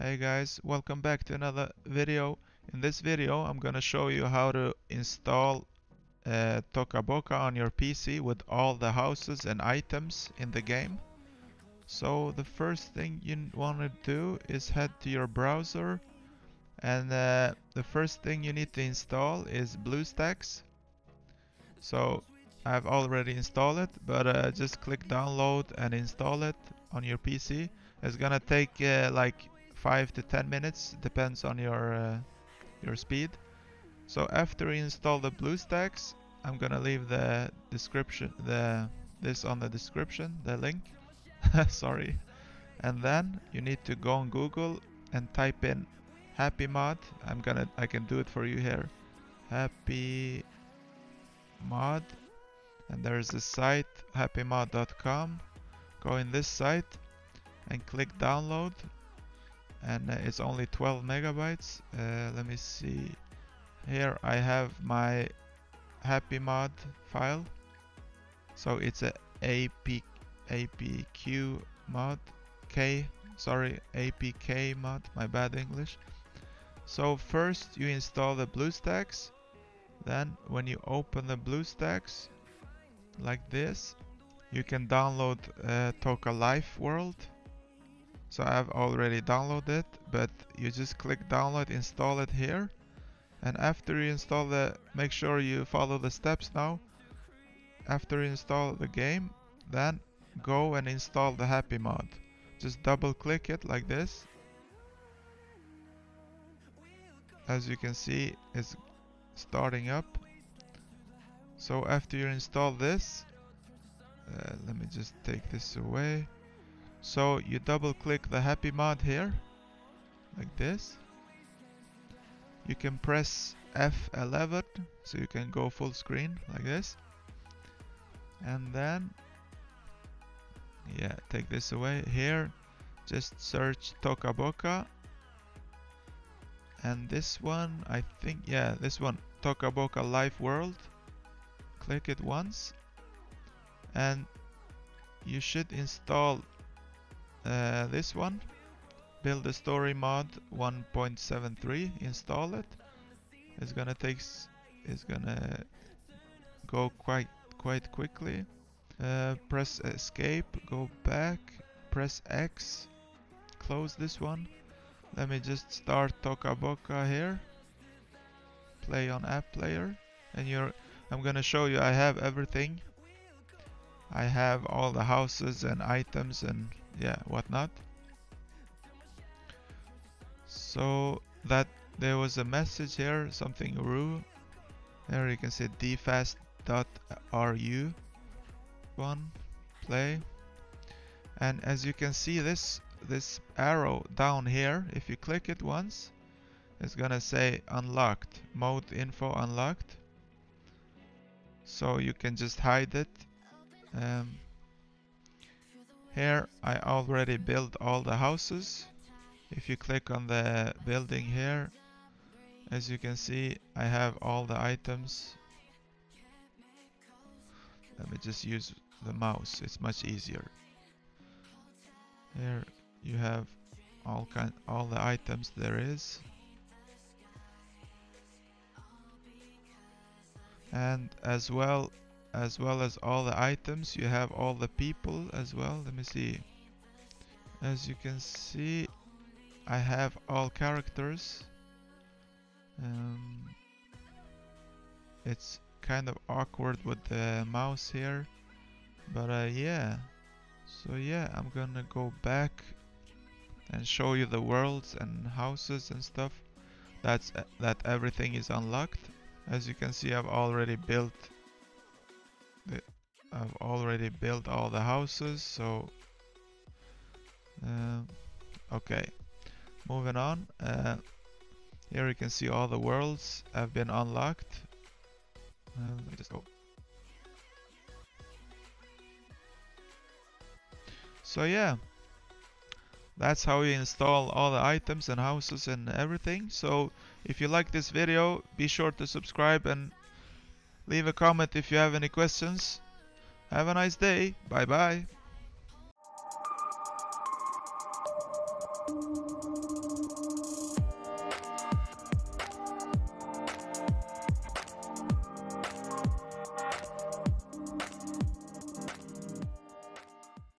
Hey guys, welcome back to another video. In this video I'm gonna show you how to install uh, Toca Boca on your PC with all the houses and items in the game. So the first thing you want to do is head to your browser and uh, the first thing you need to install is BlueStacks. So I've already installed it but uh, just click download and install it on your PC. It's gonna take uh, like 5 to 10 minutes depends on your uh, your speed. So after you install the BlueStacks I'm gonna leave the description the this on the description the link. Sorry. And then you need to go on Google and type in happy mod. I'm gonna I can do it for you here. Happy mod. And there's a site happymod.com go in this site and click download and uh, it's only 12 megabytes. Uh, let me see. Here I have my happy mod file. So it's a AP, APQ mod. K sorry APK mod. My bad English. So first you install the BlueStacks then when you open the BlueStacks like this you can download uh, Toca Life World so I've already downloaded it but you just click download install it here. And after you install the make sure you follow the steps now. After you install the game then go and install the happy mod just double click it like this. As you can see it's starting up. So after you install this uh, let me just take this away so you double click the happy mod here, like this. You can press F11 so you can go full screen like this. And then, yeah, take this away. Here, just search Toca Boca. And this one, I think, yeah, this one, Toca Boca Life World. Click it once. And you should install uh, this one. Build a story mod 1.73 install it. It's gonna take it's gonna go quite quite quickly. Uh, press escape go back press X close this one. Let me just start Toca Boca here. Play on app player. And you're I'm gonna show you I have everything. I have all the houses and items and yeah whatnot. So that there was a message here something ru. There you can see dfast.ru one play. And as you can see this this arrow down here if you click it once it's gonna say unlocked mode info unlocked. So you can just hide it. Um, here I already built all the houses. If you click on the building here, as you can see, I have all the items. Let me just use the mouse, it's much easier. Here you have all kind all the items there is. And as well as well as all the items. You have all the people as well. Let me see. As you can see I have all characters. Um, it's kind of awkward with the mouse here but uh, yeah. So yeah I'm gonna go back and show you the worlds and houses and stuff. That's uh, that everything is unlocked. As you can see I've already built I've already built all the houses, so uh, okay. Moving on. Uh, here you can see all the worlds have been unlocked. Uh, let me just go. So yeah, that's how you install all the items and houses and everything. So if you like this video, be sure to subscribe and leave a comment if you have any questions. Have a nice day. Bye bye.